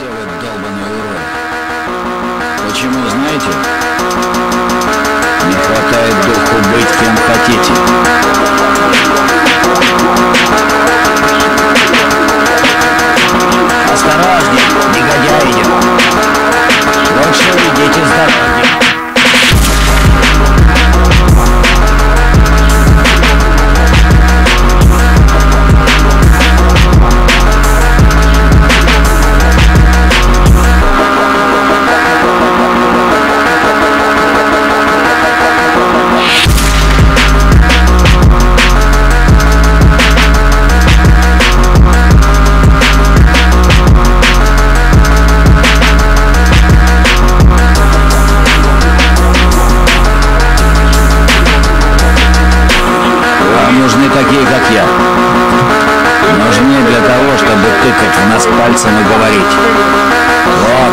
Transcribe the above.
Все вы долбаные уроды. Почему, знаете? Такие, как я. Нужны для того, чтобы тыкать в нас пальцем и говорить. Вот.